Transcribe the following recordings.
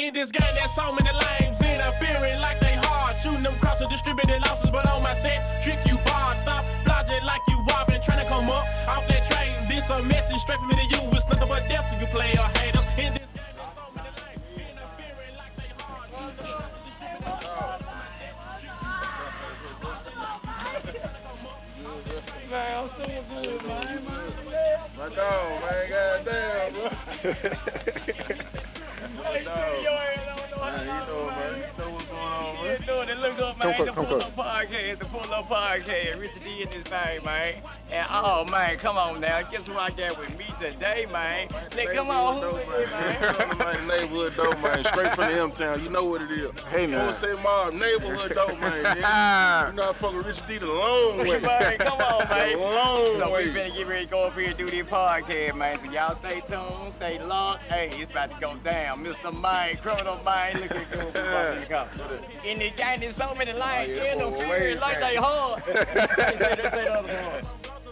In this game, there's so many lames interfering like they hard. Shooting them cross distributing losses, but on my set, trick you bar. Stop flogging like you robbing, trying to come up off that train. This a message straight from me to you. It's nothing but death to you player haters. In this game, there's so many lames interfering like they hard. Shooting them distributing losses, Man, I'm still good, man. My dog, man, goddamn, bro. Hey, see Yeah, man. doing it. Look up, Come man. close, the come Pull close. Up Podcast, the Pull Up Podcast. Richard D in this thing, man. And oh, man, come on now. Guess who I got with me today, man? Let, come on, who Neighborhood with dope, me, man? man. Neighborhood dope, man. Straight from the M-Town. You know what it is. Hey, now. Full set mob, neighborhood dope, man. nigga. You know I fuck with Richard D the long way. man, come on, man. The long So way. we finna get ready to go up here and do this podcast, man. So y'all stay tuned, stay locked. Hey, it's about to go down. Mr. Mind, criminal mind, look at good in the car. In there's so many lines Oh, yeah, in the boy, field, like back. they hard. Say that- say the other part.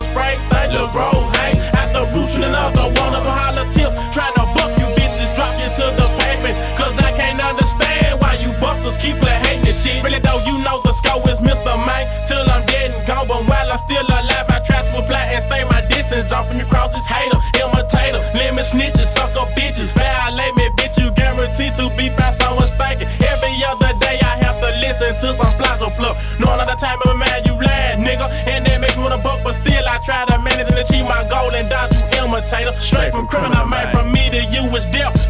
Spray, they look bro, hang at the roots and another one up a holler tip. Trying to buck you bitches, drop you to the pavement. Cause I can't understand why you busters keep playing hating this shit. Really though, you know the score is Mr. Mike. Till I'm dead and gone, but while I'm still alive, I try to apply and stay my distance. Off from your crosses, hater, imitator, limit snitches, suck up bitches. Violate me, bitch, you guaranteed to be found so mistaken. Every listen to some plazo plug. Knowing all the time of a man you lying, nigga. And that makes me wanna buck, but still I try to manage and achieve my goal and dodge you imitator. Straight from criminal man, from me to you is death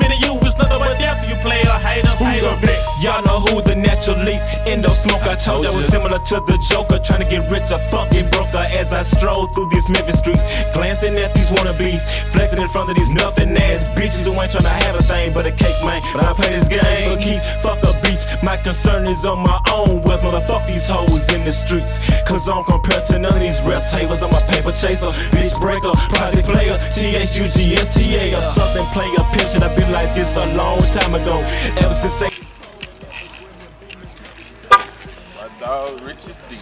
me to you. It's nothing but death you player. Haters, haters, bitch. Y'all know who the natural leaf endo smoke. I told you was similar to the Joker, trying to get rich or fucking broker as I stroll through these Memphis streets, glancing at these wannabes, flexing in front of these nothing ass bitches who ain't trying to have a thing but a cake, man. But I play this game for keys, fuck up My concern is on my own wealth, motherfuck these hoes in the streets. Cause I'm compared to none of these rest havers. I'm a paper chaser, bitch breaker, project player, T-H-U-G-S-T-A or something player pimp. Should I been like this a long time ago? Ever since My dog, Richard D.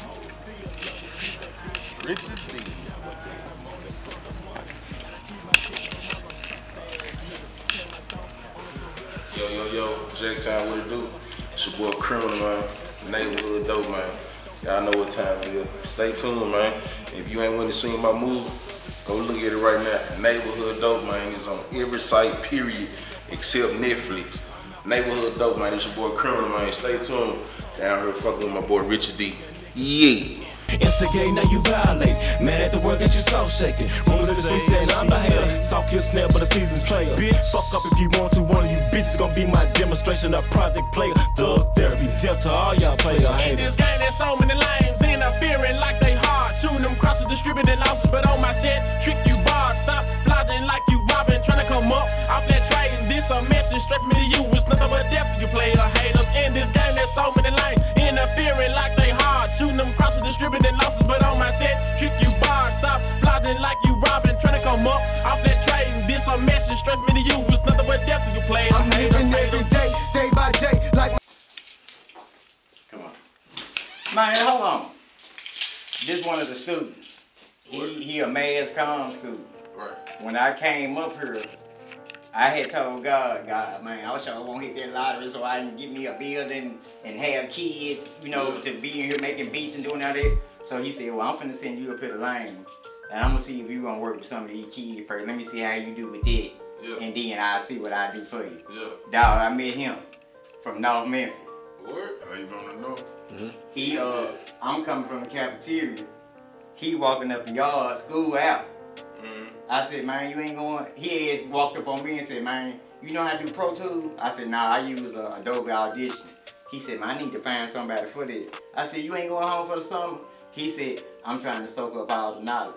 Richard D. Yo, yo, yo, Jacktown, what it do? It's your boy Criminal, man. Neighborhood dope, man. Y'all know what time it is. Stay tuned, man. If you ain't went to see my movie, go look at it right now. Neighborhood dope, man. It's on every site, period, except Netflix. Neighborhood dope, man. It's your boy Criminal, man. Stay tuned. Down here fucking with my boy Richard D. Yeah. Instigate, now you violate. Mad at the work, got you soul shaking. Rumors in the streets saying I'm the hater. Saw kill snap, but the season's player. Bitch, fuck up if you want to. One of you bitches gonna be my demonstration of project player. Thug therapy, death to all y'all player In this game, there's so many lames interfering like they hard. Shooting them crosses, distributing losses, but on my set, trick you bar. Stop flogging like you robbing, trying to come up off that trade. This a message straight from me to you. It's nothing but death to you player haters. In this game, there's so many lames interfering like they hard. Shooting them Man, hold on. This one of the students. He, he a mass comm student. Right. When I came up here, I had told God, God, man, I sure won't hit that lottery so I can get me a building and have kids, you know, to be in here making beats and doing all that. So he said, well, I'm finna send you up here to Lane. And I'm gonna see if you gonna work with some of these kids first. Let me see how you do with that. Yeah. And then I'll see what I do for you. Yeah. Dog, I met him from North Memphis. Word? I even He uh, I'm coming from the cafeteria. He walking up the yard, school out. I said, man, you ain't going. He walked up on me and said, man, you know how to do Pro Tools? I said, nah, I use uh, Adobe Audition. He said, man, I need to find somebody for that. I said, you ain't going home for the summer? He said, I'm trying to soak up all the knowledge.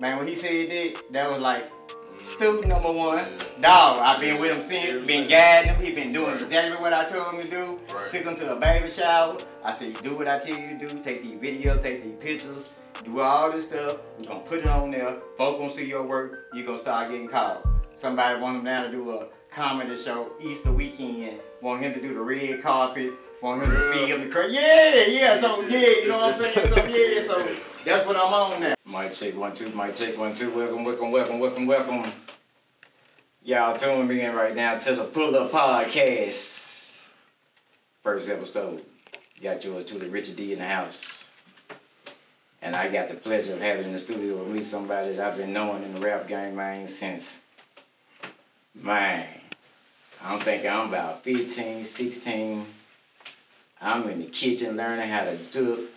Man, when he said that, that was like student number one. Dog, I've been with him since, been guiding him. He been doing Right. exactly what I told him to do. Right. Took him to a baby shower. I said, do what I tell you to do. Take these videos, take these pictures, do all this stuff. We're gonna put it on there. Folk gonna see your work. You're gonna start getting called. somebody want him now to do a comedy show Easter weekend. Want him to do the red carpet. Want him to Yeah. film the cra- Yeah, yeah. So yeah, you know what I'm saying. So yeah, so that's what I'm on now. Mic check one two. Mic check one two. Welcome, welcome, welcome, welcome, welcome. Y'all tuning in right now to the Pull Up Podcast. First episode. Got yours truly, Richard D in the house. And I got the pleasure of having in the studio with me somebody that I've been knowing in the rap game, man, since, man, I'm thinking I'm about 15, 16. I'm in the kitchen learning how to do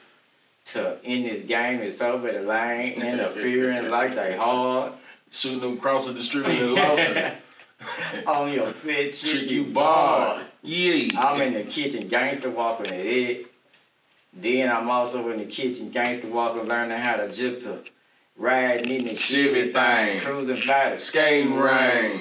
to in this game is over the line, interfering like they hard Shooting them across the distributor Lawson. on your set, Trick you bar. Yeah. I'm in the kitchen gangster walking it. Then I'm also in the kitchen gangster walking, learning how to juke to riding in the Chevy thing. cruising by the Skating ring.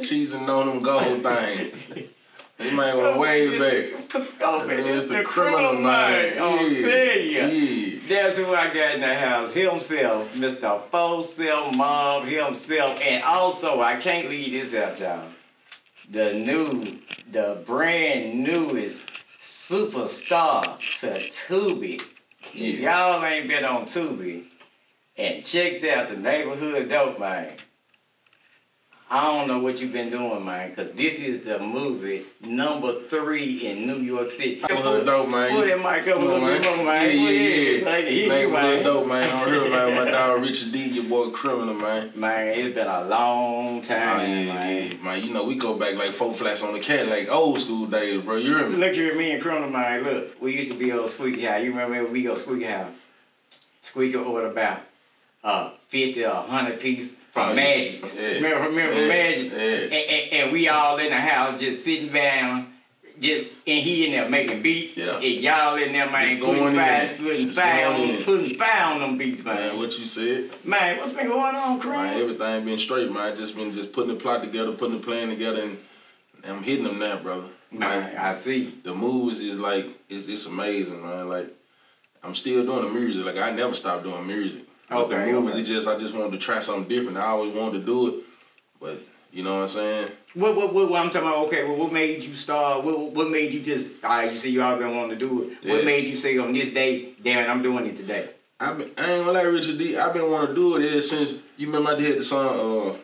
Cheesing on them gold thing. They might want way back. Oh, man, It's it's the criminal mind. I'm Yeah. telling you. Yeah. That's who I got in the house. Himself, Mr. Full Self Mob himself. And also, I can't leave this out, y'all. The new, the brand newest superstar to Tubi. If Y'all ain't been on Tubi and checked out the neighborhood dope, man. I don't know what you've been doing, man, because this is the movie number three in New York City. Neighborhood dope, man. Pull that mic up a little on, more, man. Yeah, yeah, it yeah. So I can hear you, Neighborhood man. dope, man. On here, man. My dog Richard D, your boy criminal, man. Man, it's been a long Oh, time, yeah, man. yeah, man. You know, we go back like four flats on the cat, like old school days, bro. You me? Look here at me and Criminal Manne. Look, we used to be on Squeaky House. You remember when we go Squeaky House? Squeaky order about uh, 50 or 100 piece from Oh, yeah. Remember, remember Yeah. Magic? Yeah. And, and, and we all in the house just sitting down. Just, and he in there making beats. Yeah. And y'all in there, man, Just putting going fire, in. putting fire, on, putting fire on them beats, man. Man, what you said? Man, what's been going on, Man, everything been straight, man. Just been just putting the plot together, putting the plan together, and I'm hitting them now, brother. Man, I see. the moves is like it's it's amazing, man. Like I'm still doing the music. Like I never stopped doing music. Okay, the moves, okay. it just I just wanted to try something different. I always wanted to do it, but you know what I'm saying. What, what, what, what I'm talking about, okay, well, what made you start, what, what made you just, all right, you say you all been wanting to do it. What made you say on this day, damn it, I'm doing it today? I been I ain't gonna lie, Richard D. I've been wanting to do it ever since you remember I did the song. Uh,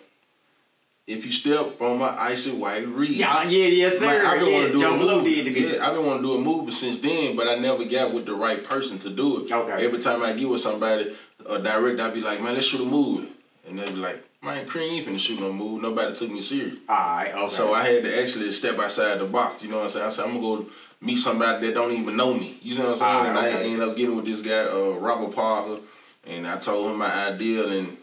if you step on my icy white reed. Yeah, yeah, yes, sir. Like, I've been yeah, Joe Blow did beat. Yeah, I've been wanting to do a movie since then, but I never got with the right person to do it. Okay. Every time I get with somebody, a director, I'd be like, man, let's shoot a movie. And they'd be like, man, Cream, you ain't finna shoot no movie. Nobody took me serious. All right, okay. So I had to actually step outside the box. You know what I'm saying? I said, I'm gonna go meet somebody that don't even know me. You know what I'm saying? Ah, and okay. I ended up getting with this guy, uh, Robert Parker, and I told him my idea, and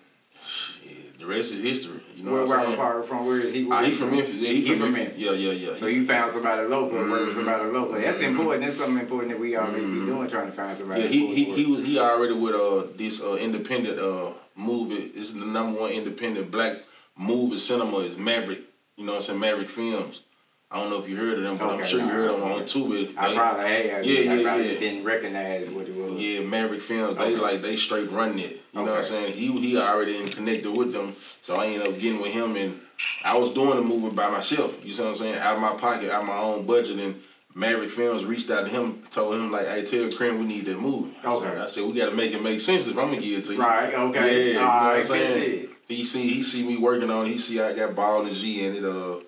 shit, the rest is history. You know Where Robert? Parker from? Where is he? Ah, he from Memphis. Yeah, he, He from, from Memphis. Memphis. Yeah, yeah, yeah. So you found somebody local, mm work with Mhm. somebody local. That's important. That's something important that we always be doing, trying to find somebody. Yeah, he local he he was he already with uh this uh independent uh movie. It's the number one independent black movie cinema is Maverick. You know what I'm saying? Maverick Films. I don't know if you heard of them, but I'm Okay, sure you heard of them on Tubi. I probably had. Yeah, I yeah, probably yeah. just didn't recognize what it was. Yeah, Maverick Films. They Okay. like they straight run it. You know what I'm saying? He he already connected with them, so I ended up getting with him, and I was doing the movie by myself. You see what I'm saying? Out of my pocket, out of my own budget, and Maverick Films reached out to him, told him like, "Hey, tell Cream we need that movie." I said, Okay. I said we got to make it make sense if I'm gonna give it to you. Right, okay. Yeah, you know All what I'm saying? He see he see me working on it. He see I got ball and G in it. Uh,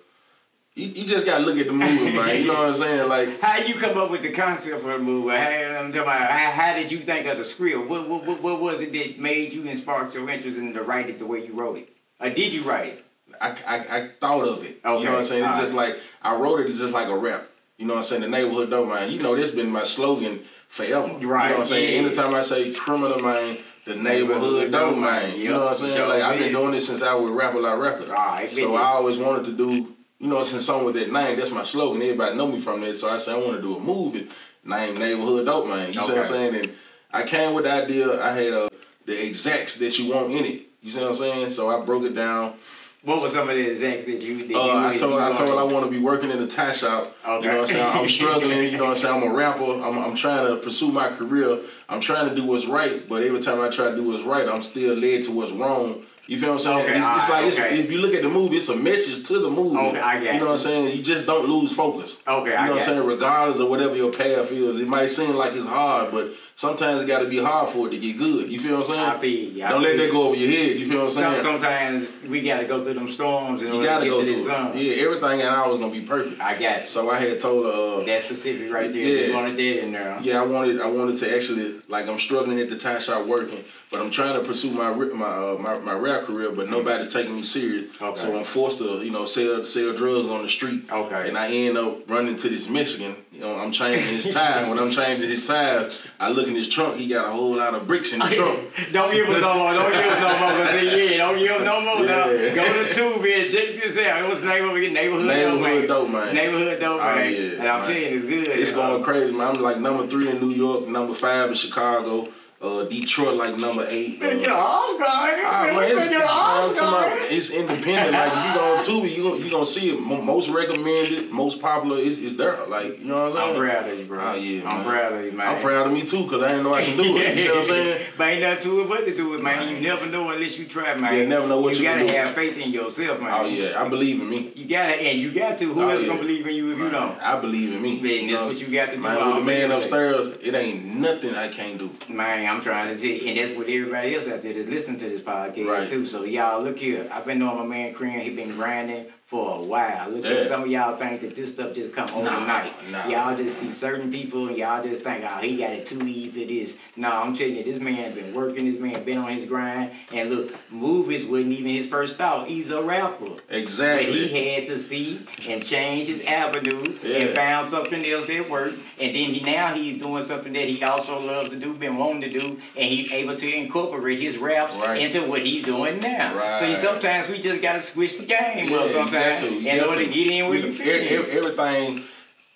you, you just gotta look at the movie, man. You know what I'm saying? Like. How you come up with the concept for the movie? How, I'm talking about, how, how did you think of the script? What, what, what, what was it that made you and sparked your interest in to write it the way you wrote it? Or did you write it? I, I, I thought of it. Okay, You know what I'm saying? It's just like I wrote it just like a rap. You know what I'm saying? The neighborhood don't mind. You know this been my slogan forever. Right. You know what I'm saying? yeah. Anytime I say criminal mind, the neighborhood don't mind. You know what I'm saying? Like I've been doing this since I was Rap a Lot Records. Alright, so I always wanted to do, you know, since something with that name, that's my slogan. Everybody know me from that. So I said I want to do a movie named Neighborhood Dope Man. You see what I'm saying? And I came with the idea. I had uh, the exacts that you want in it. You see what I'm saying? So I broke it down. What were some of the exacts that you you Uh, I told you I told I want to be working in a tie shop. Okay. You know what I'm saying? I'm struggling. You know what I'm saying? I'm a rapper. I'm, I'm trying to pursue my career. I'm trying to do what's right, but every time I try to do what's right, I'm still led to what's wrong. You feel what I'm saying? Okay, it's, it's like it's, if you look at the movie, it's a message to the movie. Okay, I got You know what I'm saying? You just don't lose focus. Okay, you know I what I'm saying? you. Regardless of whatever your path is, it might seem like it's hard, but sometimes it got to be hard for it to get good. You feel what I'm saying? I feel you, I don't let that go over your head. You feel what I'm saying? sometimes we gotta go through them storms in you order gotta to get go to this zone. Yeah, everything at ours gonna be perfect. I got it. So I had told her. Uh, That's specific right there. Yeah. You wanted that in there. Yeah, I wanted I wanted to actually like I'm struggling at the tie shop working, but I'm trying to pursue my my uh, my, my rap career, but nobody's taking me serious. Okay. So I'm forced to you know sell sell drugs on the street. Okay. And I end up running to this Mexican. You know, I'm changing his time. when I'm changing his time, I look in his trunk. He got a whole lot of bricks in the trunk. Don't give us no more. Don't give us no more. 'cause yeah, don't give us no more. Yeah. Go to two, man. Check this out. What's the name of it? Neighborhood, Neighborhood Dope Man. Neighborhood Dope Oh, Man. yeah, and I'm man. telling you, it's good. It's going crazy, man. I'm like number three in New York, number five in Chicago, uh, Detroit like number eight. Uh, get an Oscar. Ah, man, it's, get an Oscar. about- man. it's independent. Like if you go on Tubi, you gonna you gonna see it. Mo- Most recommended, most popular is, is there. Like you know what I'm saying. I'm saying? proud of you, bro. Oh, yeah, I'm man. proud of you, man. I'm proud of me too, cause I didn't know I can do it. You know what I'm saying? but ain't nothing to it but to do it, man. You never know unless you try, man. You never know what you gotta can do. have faith in yourself, man. Oh yeah, I believe in me. You gotta, and you got to. Who Oh, else yeah. gonna believe in you if you don't? I believe in me. Man, that's what you got to do Man, with the man upstairs, it ain't nothing I can't do. Man, I'm trying to tell and that's what everybody else out there that's listening to this podcast Right. too. So y'all look here. I've been knowing my man Cream, he been grinding for a while. Look Yeah. here, some of y'all think that this stuff just come overnight. nah. Y'all just see certain people and y'all just think, oh, he got it too easy this. No, I'm telling you, this man been working, this man been on his grind. And look, movies wasn't even his first thought. He's a rapper. But Exactly. he had to see and change his avenue Yeah. and found something else that worked. And then he now he's doing something that he also loves to do, been wanting to do, and he's able to incorporate his raps Right. into what he's doing now. So sometimes we just gotta switch the game Yeah, up you got to, you in got order to get in where you know, fit in. e- Everything,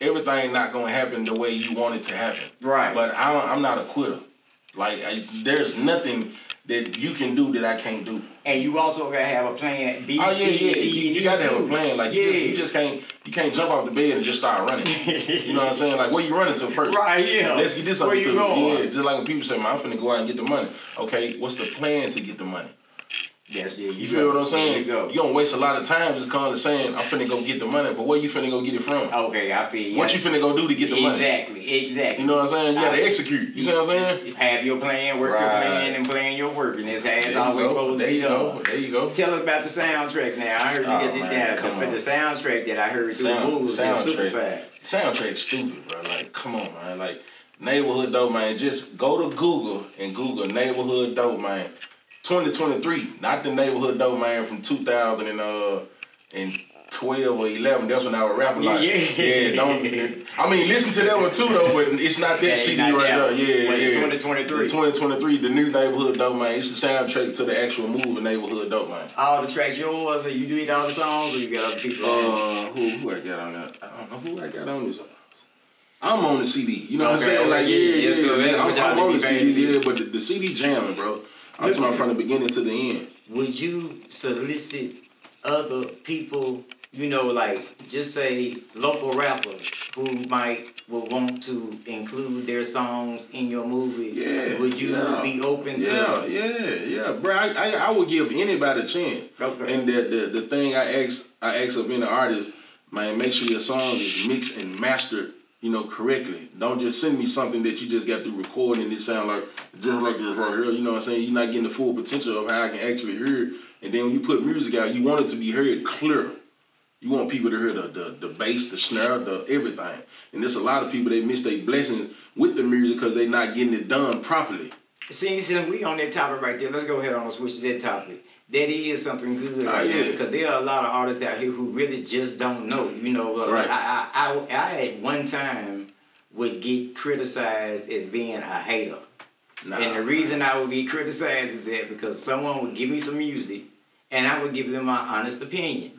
everything not gonna happen the way you want it to happen. Right. But I I'm not a quitter. Like I, there's nothing that you can do that I can't do. And you also gotta have a plan B, Oh yeah, yeah. D, You, you got to have a plan. Like yeah. you, just, you just can't you can't jump off the bed and just start running. you know what I'm saying? Like where you running to first? Right, yeah. Let's get this you understood. Yeah, just like when people say, "Man, I'm finna go out and get the money." Okay, what's the plan to get the money? Yes, yeah. You feel what I'm saying? There you go. You don't waste a lot of time just kind of saying, "I'm finna go get the money," but where you finna go get it from? Okay, I feel you. What you finna go do to get the money? Exactly, exactly. You know what I'm saying? You gotta I- execute. You see what I'm saying? Have your plan, work your plan, and plan your work, and that's how it's There you always go. supposed to be you done. go. There you go. Tell us about the soundtrack now. I heard you Oh, get this man, down. come For the soundtrack that I heard through the movies soundtrack. fast. Soundtrack stupid, bro. Like, come on, man. Like, neighborhood dope, man. Just go to Google and Google neighborhood dope, man. 2023, not the neighborhood dope, man, from 2000 and uh and 12 or 11. That's when I was rapping like, Yeah. yeah, don't. I mean, listen to that one too, though, but it's not that Yeah, CD not right now. Yeah, But yeah. the 2023. The 2023, the new neighborhood dope, man. It's the soundtrack to the actual movie, neighborhood dope, man. All the tracks yours, or you do it all the songs, or you got other people? on Uh, who who I got on that? I don't know who I got on this. I'm on the CD. You know what I'm saying? Like, yeah, okay, yeah, yeah, so I'm, I'm on the CD, yeah, but the, the CD jamming, bro. I'm talking from the beginning to the end. Would you solicit other people? You know, like just say local rappers who might would want to include their songs in your movie. Yeah. Would you yeah. be open to? Yeah, yeah, yeah, bro. I, I, I would give anybody a chance. Okay. And the, the the thing I ask I ask of any artist, man, make sure your song is mixed and mastered, you know, correctly. Don't just send me something that you just got to record and it sound like just like this right here. You know what I'm saying? You're not getting the full potential of how I can actually hear it. And then when you put music out, you want it to be heard clear. You want people to hear the, the, the bass, the snare, the everything. And there's a lot of people they miss their blessings with the music because they're not getting it done properly. See, since we on that topic right there, let's go ahead on and switch to that topic. That is something good Ah, right there yeah. because there are a lot of artists out here who really just don't know. You know, Right. I, I, I, I at one time would get criticized as being a hater. Nah. And the reason I would be criticized is that because someone would give me some music and I would give them my honest opinion.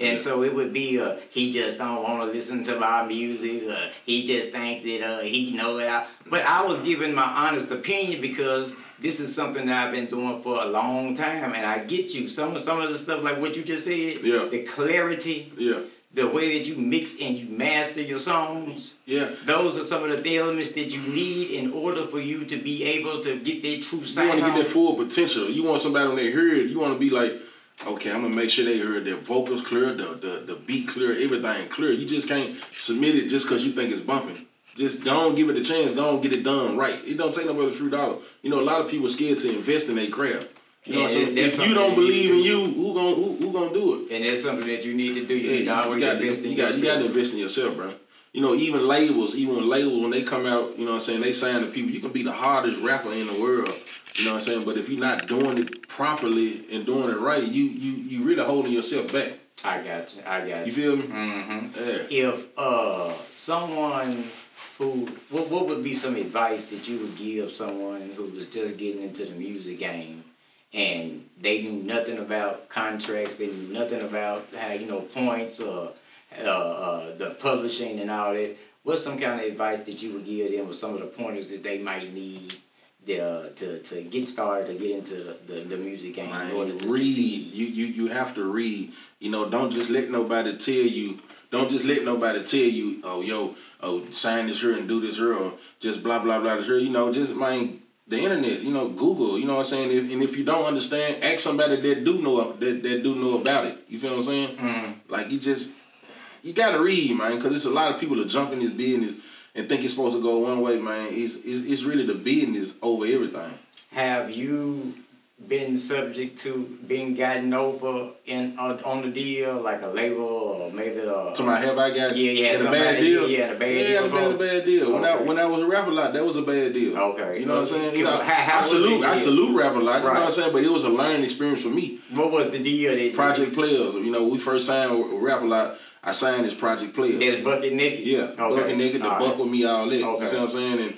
And so it would be uh he just don't want to listen to my music. Uh, he just think that uh, he know it. I, but I was giving my honest opinion because this is something that I've been doing for a long time, and I get you. Some of some of the stuff like what you just said. Yeah. The clarity Yeah. the way that you mix and you master your songs. Yeah. Those are some of the elements that you need in order for you to be able to get that true sound. You want to get that full potential. You want somebody when they hear it, you want to be like, okay, I'm gonna make sure they heard their vocals clear, the the, the beat clear, everything clear. You just can't submit it just because you think it's bumping. Just don't give it a chance. Don't get it done right. It don't take nobody a few dollars. You know, a lot of people are scared to invest in their craft. You know what I'm saying? If you don't believe you in you, who gonna who, who gonna do it? and that's something that you need to do. You Yeah, need to you, got to, invest in you got you got yourself. to invest in yourself, bro. You know, even labels, even labels when they come out, you know what I'm saying, they sign the people. You can be the hardest rapper in the world. You know what I'm saying? But if you're not doing it properly and doing it right, you you you really holding yourself back. I got you. I got You you. feel me? Mm-hmm. Yeah. If uh someone who what what would be some advice that you would give someone who was just getting into the music game and they knew nothing about contracts, they knew nothing about how you know points or uh, uh, the publishing and all that. What's some kind of advice that you would give them, or some of the pointers that they might need? The, to, to get started to get into the, the, the music game in order to read. succeed. You you you have to read. You know, don't just let nobody tell you. Don't just let nobody tell you, oh yo, oh sign this here and do this here, or just blah blah blah this here. You know, just man, the internet. You know, Google. You know what I'm saying? If, and if you don't understand, ask somebody that do know that that do know about it. You feel what I'm saying? Mm-hmm. Like you just you gotta read, man, because it's a lot of people that jump in this business and think it's supposed to go one way, man. It's it's, it's really the business over everything. Have you been subject to being gotten over in uh, on the deal, like a label or maybe a To my have I got Yeah, yeah, in a bad deal? yeah, in a bad yeah, deal I've been in a bad deal. When I when I was a rapper a lot, that was a bad deal. Okay. You know what I'm saying? You know, How- how I salute? I Yeah. salute rap a lot, you know what I'm saying? But it was a learning experience for me. what was the deal that Project Players, you know, we first signed with rap a lot. I signed as Project Players. that's bucket naked? Yeah, okay. bucket nigga, the All buck right. with me, all that. You Okay. see what I'm saying? And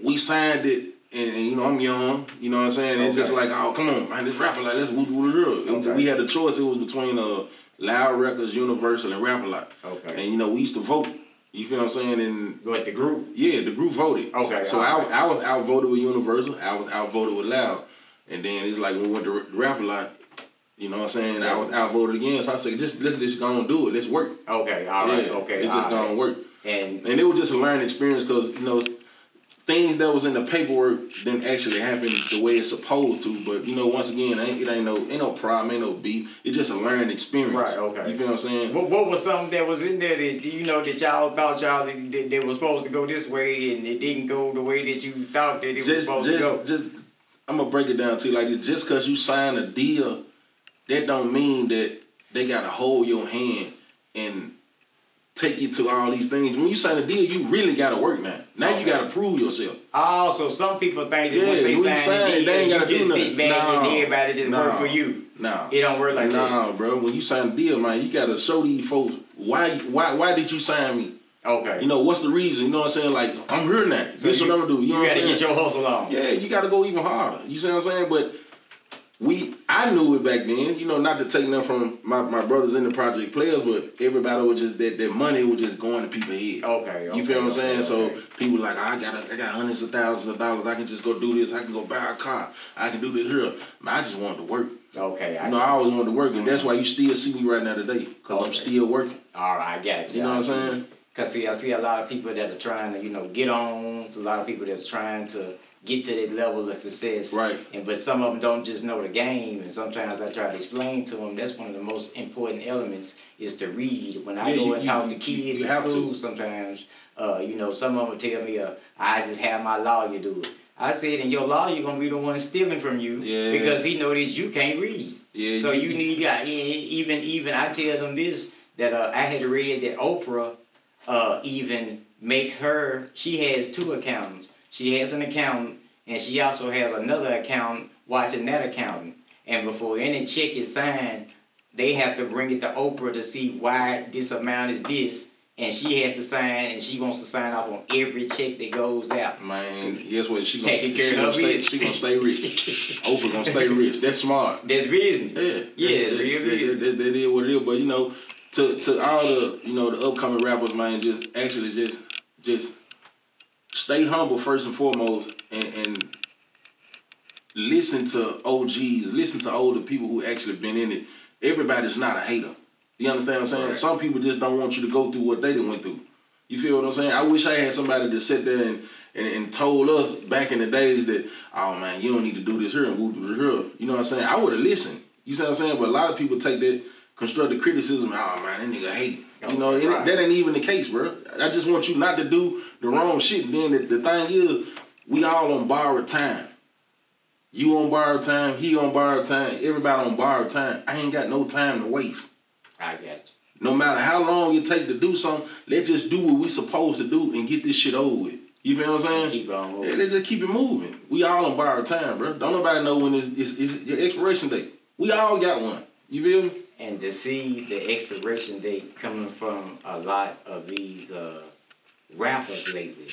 we signed it, and, and, you know I'm young. You know what I'm saying? And just like, oh come on, man, this rapper like let's woo woo. Okay. We had a choice. It was between uh Loud Records, Universal, and Rap a lot. Okay. And you know we used to vote. You feel what I'm saying? And like the group? yeah, the group voted. Okay, So I. I was outvoted with Universal. I was outvoted with Loud. And then it's like when we went to Rap a lot. You know what I'm saying? I was outvoted again. So I said, just let's just go and do it. Let's work. Okay, all right, yeah, okay, It's just all gonna work. And And it was just a learning experience because you know things that was in the paperwork didn't actually happen the way it's supposed to. But you know, once again, ain't, it ain't no ain't no problem, ain't no beef. It's just a learning experience. Right, okay. You feel what I'm saying? what, what was something that was in there that you know that y'all thought y'all that, that, that was supposed to go this way and it didn't go the way that you thought that it was just supposed to go? just just I'm gonna break it down to you like this. Just cause you sign a deal, that don't mean that they gotta hold your hand and take you to all these things. When you sign a deal, you really gotta work now. Now you gotta prove yourself. Oh, also, some people think that Yeah, once they sign, sign, the deal, they ain't gotta do just sit nothing. back and No. everybody just No. work for you. Nah. It don't work like that. Nah, bro. When you sign a deal, man, you gotta show these folks why why why did you sign me? Okay. You know, what's the reason? You know what I'm saying? Like, I'm here now. So this you, what I'm gonna do. You, know what gotta I'm saying? get your hustle on. Yeah, you got to go even harder. You see what I'm saying? But we, I knew it back then. You know, not to take nothing from my, my brothers in the project players, but everybody was just that that money was just going to people's head. Okay, you okay, feel what I'm okay, saying? So okay. people like, oh, I got I got hundreds of thousands of dollars. I can just go do this. I can go buy a car. I can do this here. I just wanted to work. Okay. I, You know, I always wanted to work, and that's why you still see me right now today, cause I'm still working. all right, I got you. You know what I'm saying? Cause see, I see a lot of people that are trying to, you know, get on. A lot of people that's trying to get to that level of success. Right. And but some of them don't just know the game, and sometimes I try to explain to them that's one of the most important elements is to read. When I Yeah, go you- and you- talk to kids you in have to. school, sometimes, uh, you know, some of them tell me, uh, I just have my lawyer do it. I said, and your lawyer gonna be the one stealing from you Yeah. because he know that you can't read. Yeah, So you- you need uh, e- even even I tell them this that uh, I had read that Oprah uh, even makes her she has two accountants. She has an accountant and she also has another accountant watching that accountant. And before any check is signed, they have to bring it to Oprah to see why this amount is this. And she has to sign, and she wants to sign off on every check that goes out. Man, guess what? She gonna, Taking she care gonna of stay. She gonna stay rich. Oprah gonna stay rich. That's smart. That's business. Yeah, Yeah, that, real that, business. that, that, that is what it is. But you know, to to all the you know the upcoming rappers, man, just actually just just stay humble first and foremost, and, and listen to OGs, listen to older people who actually been in it. Everybody's not a hater. You understand what I'm saying? Some people just don't want you to go through what they done went through. You feel what I'm saying? I wish I had somebody to sit there and, and, and told us back in the days that, oh man, you don't need to do this here and we'll do this here. You know what I'm saying? I would have listened. You see what I'm saying? But a lot of people take that constructive criticism, oh man, that nigga hate. You know, it, Right. that ain't even the case, bro. I just want you not to do the wrong shit. Then the, the thing is, we all on borrowed time. You on borrowed time, he on borrowed time, everybody on borrowed time. I ain't got no time to waste. I got you. No matter how long it take to do something, let's just do what we supposed to do and get this shit over with. You feel what I'm saying? Keep on moving. Yeah, let's just keep it moving. We all on borrowed time, bro. Don't nobody know when it's, it's, it's your expiration date. We all got one. You feel me? And to see the expiration date coming from a lot of these uh, rappers lately.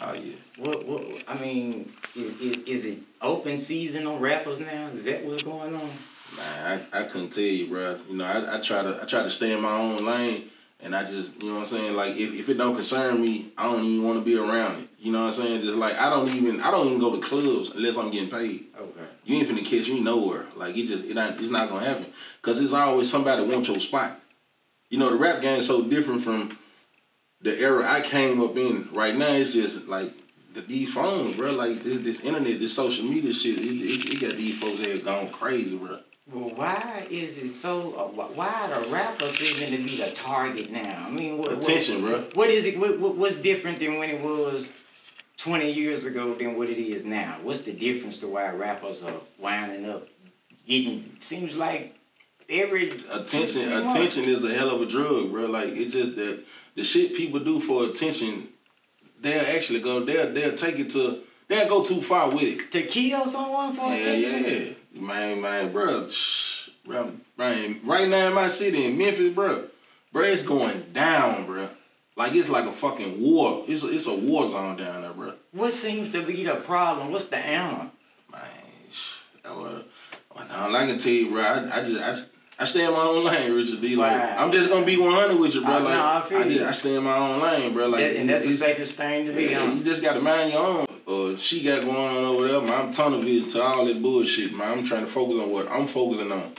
Oh yeah. What, what, I mean, is, is, is it open season on rappers now? Is that what's going on? Man, I, I couldn't tell you, bro. You know, I, I try to I try to stay in my own lane, and I just you know what I'm saying. Like if, if it don't concern me, I don't even want to be around it. You know what I'm saying? Just like I don't even I don't even go to clubs unless I'm getting paid. Okay. You ain't finna catch me nowhere. Like it just it ain't, it's not gonna happen. Cause it's always somebody want your spot. You know the rap game is so different from the era I came up in. Right now it's just like the, these phones, bro. Like this, this internet, this social media shit. It, it, it got these folks here going crazy, bro. Well, why is it so? Uh, why are the rappers even to be the target now? I mean, what, Attention, what, bro. What is it? What, what, what's different than when it was twenty years ago than what it is now? What's the difference to why rappers are winding up? Getting seems like every Attention, attention is a hell of a drug, bro. Like it's just that the shit people do for attention, they'll actually go. They'll they'll take it to. They'll go too far with it. to kill someone for Yeah, attention. yeah, man, man, bro, shh, bro, man, right now in my city in Memphis, bro, bro, it's going down, bro. Like it's like a fucking war. It's a, it's a war zone down there, bro. What seems to be the problem? What's the answer? Man, shh, that was, well, all I can tell you, bro, I, I just I, I stay in my own lane, Richard D. Like Right. I'm just gonna be 100 with you, bro. I- like no, I feel just you. I stay in my own lane, bro. Like That- and that's the safest thing to be Yeah, on. you just got to mind your own. Uh, she got going on over there, man. I'm tunnel vision to all that bullshit, man. I'm trying to focus on what I'm focusing on.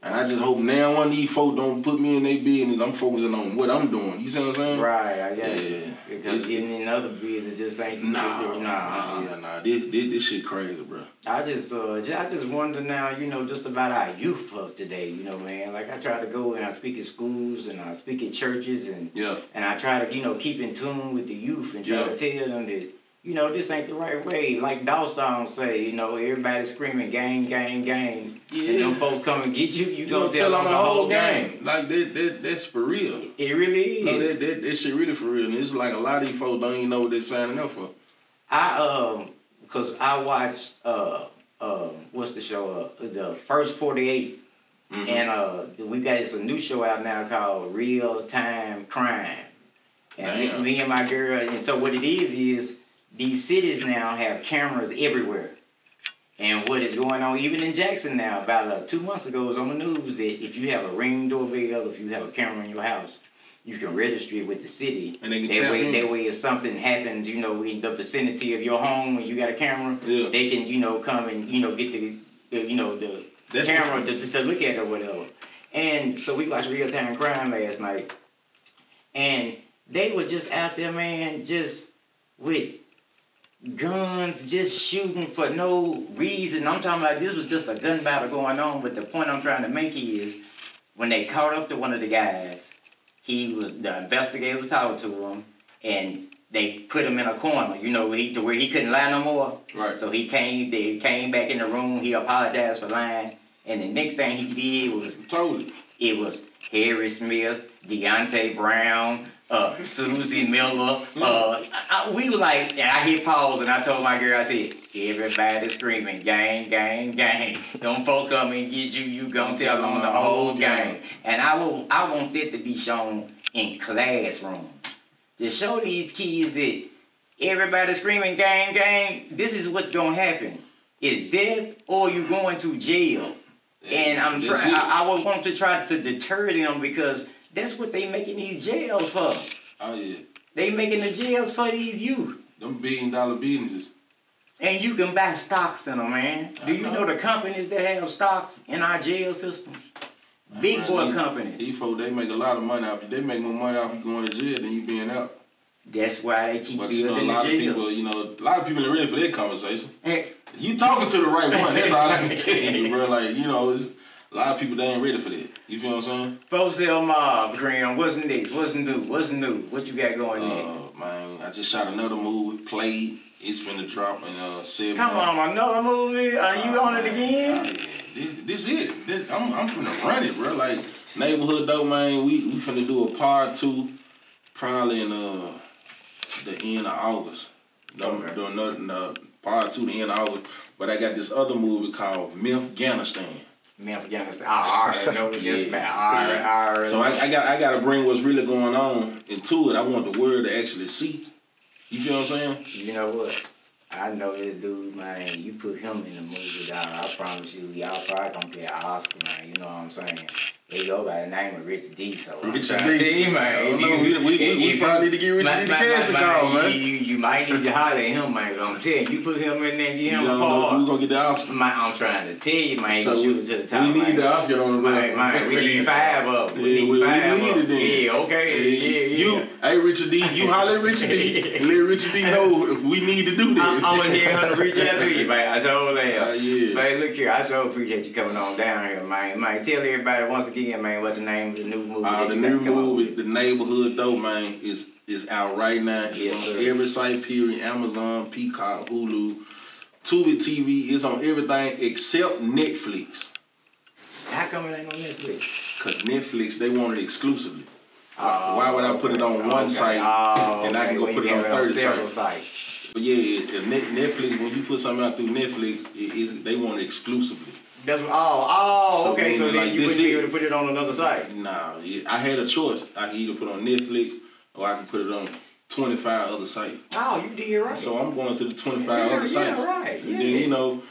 And I just hope now one of these folks don't put me in their business. I'm focusing on what I'm doing. You see what I'm saying? Right, I guess. Yeah. Because getting in other business just ain't Nah, nah. nah, yeah, nah. This, this, this shit crazy, bro. I just uh ju- I just wonder now, you know, just about our youth of today, you know, man. Like I try to go and I speak at schools and I speak at churches and Yeah. and I try to, you know, keep in tune with the youth and try Yeah. to tell them that, you know, this ain't the right way. Like Dawson say, you know, everybody screaming gang, gang, gang. And Yeah. them folks come and get you, you, You gonna tell them the whole game. game. Like that, that, that's for real. It really is. No, that, that, that shit really for real. And it's like a lot of these folks don't even know what they're signing up for. I um, cause I watch uh uh what's the show uh the first forty eight, and uh we got it's a new show out now called Real Time Crime, and me, me and my girl and so what it is is these cities now have cameras everywhere. And what is going on, even in Jackson now, about uh, two months ago, it was on the news that if you have a ring doorbell, if you have a camera in your house, you can register it with the city. And they can that tap way, in. that way, if something happens, you know, in the vicinity of your home, and you got a camera, Yeah. they can, you know, come and you know get the, the you know, the That's camera to, to look at it or whatever. And so we watched Real Time Crime last night, and they were just out there, man, just with guns, just shooting for no reason. I'm talking about this was just a gun battle going on, but the point I'm trying to make is when they caught up to one of the guys, he was the investigator was talking to him, and they put him in a corner, you know, he, to where he couldn't lie no more. Right. So he came, they came back in the room. He apologized for lying, and the next thing he did was Totally. it was Harry Smith, Deontay Brown, uh, Susie Miller. Uh, I, I- we were like, and I hit pause and I told my girl, I said, everybody screaming, gang, gang, gang. Don't folk come and get you, you gonna tell them the whole gang. And I will, I want that to be shown in classrooms. To show these kids that everybody screaming, gang, gang, this is what's gonna happen. It's death or you going to jail. And I'm trying. I, I would want to try to deter them because that's what they making these jails for. Oh yeah. They making the jails for these youth, Them billion dollar businesses. and you can buy stocks in them, man. Do you know know. the companies that have stocks in our jail systems? Big boy company. These folks, they make a lot of money off you. They make more money off you going to jail than you being out. That's why they keep But you know, a building lot the of people, you know, a lot of people are ready for that conversation. You talking to the right one. That's all I can tell you, bro. Like, you know, it's a lot of people they ain't ready for that. You feel what I'm saying? folks sell mob, Graham. What's next? What's new? What's new? What you got going next? Uh, man, I just shot another movie, played. It's finna drop in uh seven. Come on, another movie? Are you on it Oh, again? yeah. This, this it. This, I'm, I'm finna run it, bro. Like neighborhood though, man. We we finna do a part two, probably in uh the end of August. I'm Okay. doing nothing. Uh, part two, the end of August. But I got this other movie called Afghanistan. Man, forget this. I already know this about. I already, So. I, I got I got to bring what's really going on into it. I want the world to actually see. You feel what I'm saying? You know what? I know this dude, man. You put him in the movie, dog. I promise you, y'all probably gonna get an Oscar, man. You know what I'm saying? He go by the name of Richard D. So I'm trying to D. tell you, man. You- We- we- we- we you- probably need to get Richard man, D the cash to call, man. You, you, you might need to holler at him, man. But I'm telling you, you put him in there, get You him don't a part. gonna get the Oscar. Man, I'm trying to tell you, man. So shoot it to the top, we need man. the Oscar on the Man, man, we need five of them. We Yeah, need we- we need of it then. Yeah, okay. Yeah, yeah. You, hey Richard D, you holler at Richard D. Let Richard D know if we need to do this. I'm, I'm gonna need him to reach out to you, man. I sure am. Uh, yeah. Man, look here, I sure appreciate you coming on down here, man. Man, tell everybody once again, man, what the name of the new movie Uh, the new to come up movie. The Neighborhood though, man, is is out right now. It's Yes, on sir. every site, period. Amazon, Peacock, Hulu, Tubi TV. It's on everything except Netflix. How come it ain't on Netflix? Cause Netflix they want it exclusively. Oh, Why would I put it on one site oh, and I can go put it on 30 sites? sites? But yeah, Netflix when you put something out through Netflix, it is they want it exclusively. That's what, oh, oh, So okay. So then like you wouldn't be able to put it on another site. Nah, I had a choice. I could either put it on Netflix or I can put it on 25 other sites. Oh, you did right. So I'm going to the 25 Yeah, other yeah, sites. right, And yeah. then, you know,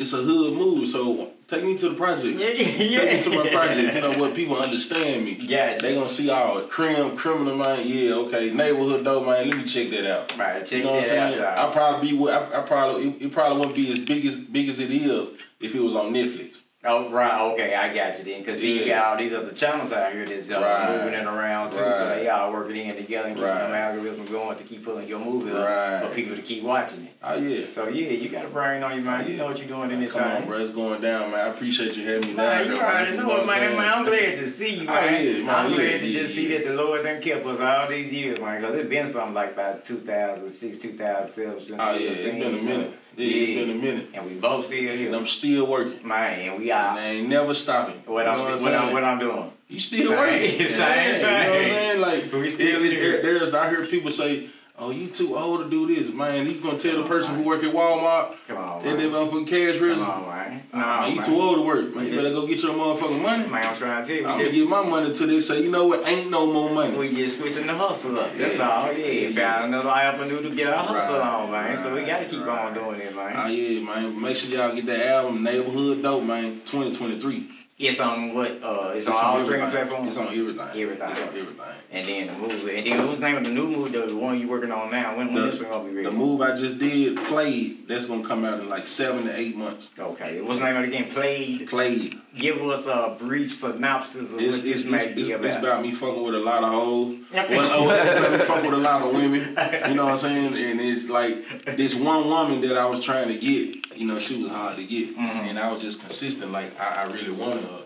it's a hood move. so take me to the project. yeah, yeah. Take me to my project. You know what? People understand me. Gotcha. They gonna see all the crim, criminal mind. Yeah, okay, neighborhood though, man. Let me check that out. Right, check You know what I'm that out. saying? I probably be. I, I probably. It, it probably wouldn't be as big as big as it is if it was on Netflix. Oh right, okay, I got you then. Cause see, you Yeah. got all these other channels out here that's uh, Right. moving it around too, so Right. they all working in together and keeping Right. them algorithm going to keep pulling your movie up Right. for people to keep watching it. Oh yeah. So yeah, you got a brain on your mind. You know what you're doing in this Come on, bro. It's going down, man. I appreciate you having me down Man, here. you man. already know what it, I'm man. man. I'm glad to see you, Oh, man. yeah, man, I'm yeah, glad to yeah, just see that the Lord done kept us all these years, man. Cause it's been something like about 2006, 2007 since Oh we yeah, it's been a minute. Other. Yeah, it's been a minute. And we both still here. And. I'm still working. Man, and we And are. I ain't never stopping. What You I'm, know what, I'm I'm, what I'm doing. You still Same- working. same Yeah, You know what I'm saying? Like We still it- it- here. There's I hear people say, "Oh, you too old to do this, man." You gonna tell the oh person who work at Walmart Come on, and motherfucking cash Come register, on, man. No, man, you too old to work, man. You better go get your motherfucking money. Man, I'm trying to tell you. I'm gonna get my money till they say, you know what, ain't no more money. We just switching the hustle up. That's Yeah. all. Yeah, Yeah. found another avenue to get our hustle Right, on, man. so we gotta keep right. on doing it, man. Oh yeah, man. Make sure y'all get that album, Neighborhood Dope, man. 2023. It's on what? Uh, it's, It's on all everything. streaming platforms. It's on everything. Everything. It's on everything. And then the movie. And then what's the name of the new movie? The one you working on now? When, when The- this one gonna be ready? The move I just did, played, that's gonna come out in like seven to eight months. Okay. What's the name of it again? Played. Played. Give us a brief synopsis of It's, what it's, this may it's, be about. it's about me fucking with a lot of hoes. well, oh, it's fucking with a lot of women. You know what I'm saying? And it's like this one woman that I was trying to get, you know, she was hard to get. Mm-hmm. And I was just consistent, like I, I really wanted her.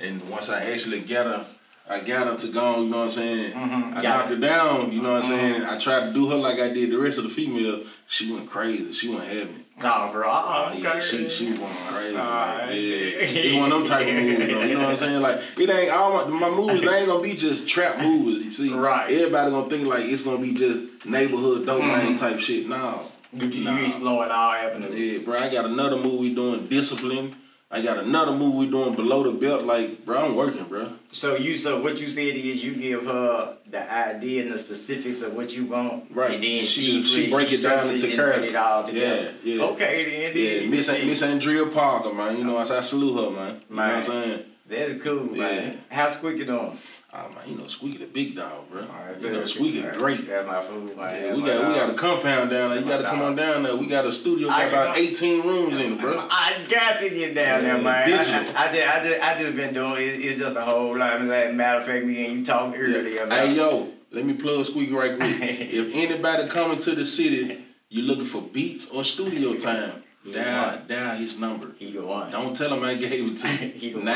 And once I actually got her, I got her to go, you know what I'm saying? Mhm. I Got knocked her. her down, you know what I'm Mhm. saying? I tried to do her like I did the rest of the female. She went crazy. She went heavy. Oh, bro. Oh, Oh, yeah, she, she going crazy. Like, yeah. It's one of them type of movies, though. You know what I'm saying? Like, it ain't all my, my movies. They ain't gonna be just trap movies. You see, Right. Everybody gonna think like it's gonna be just neighborhood dope Mhm. man type shit. No, You, you Nah. exploring all avenues. yeah, bro. I got another movie doing discipline. I got another movie doing below the belt. Like, bro, I'm working, bro. So you so what you said is you give her the idea and the specifics of what you want, Right. And then She- she she break it down into and put it all together. Yeah, yeah. Okay, then. Yeah, then Miss then- Miss Andrea Parker, man. You know, I, I salute her, man. You know what I'm saying? That's cool, man. Yeah. How's quick you doing? Oh man, you know Squeaky the big dog, bro. Alright, You know Squeaky great. That's my food, man. Yeah, we got we got a compound down there. You got to come on down there. We got a studio, got about 18 rooms in it, bro. I got to get down there, mm, man. digital. I, I, I just, I just, I just been doing it. It's just a whole lot. I mean, like, matter of fact, me and you talked earlier about. Hey yo, let me plug Squeaky right quick. if anybody coming to the city, you looking for beats or studio time, Dial dial his number. he the one. Don't tell him I gave it to He you. the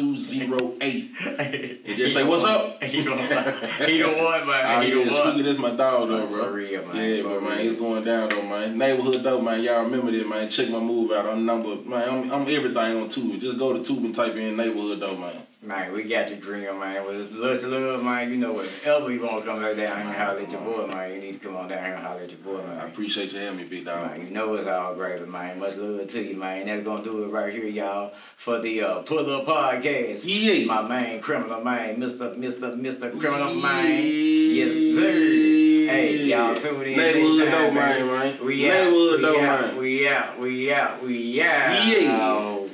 901-878-9208. And just say, what's up? He the one. He the one, man. Oh he the one. that's my dog though, For bro. real, man. Yeah, For but man, it's going down though, man. Neighborhood though, man. Y'all remember that, man. Check my move out on number, man. I'm, I'm everything on Tubi. Just go to Tubi and type in neighborhood though, man. Man, we got the dream, man. With this much love, man, you know, whatever you want to come back down here and holler at your boy, man, you need to come on down here and holler at your boy, I appreciate you having me, big dog. Man, you know it's all gravy, man. Much love to you, man. That's gonna do it right here, y'all, for the uh, Pull Up Podcast. Yeah. My main Criminal Manne, Mr. Mr. Mr. Criminal Manne. Yes, sir. Hey, y'all tune in. Time, though, man, man. We out. We out, man. We out. We out. We out. Yeah.